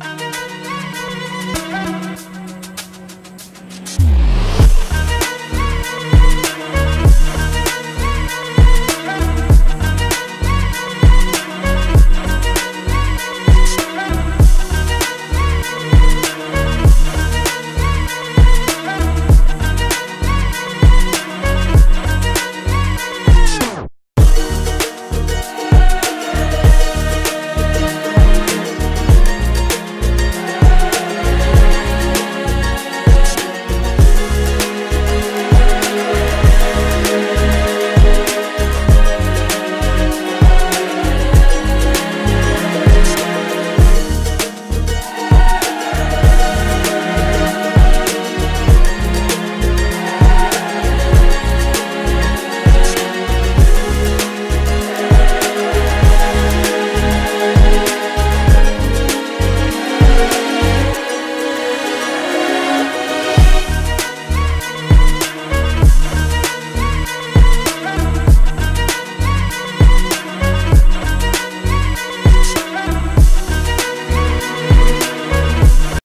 I'm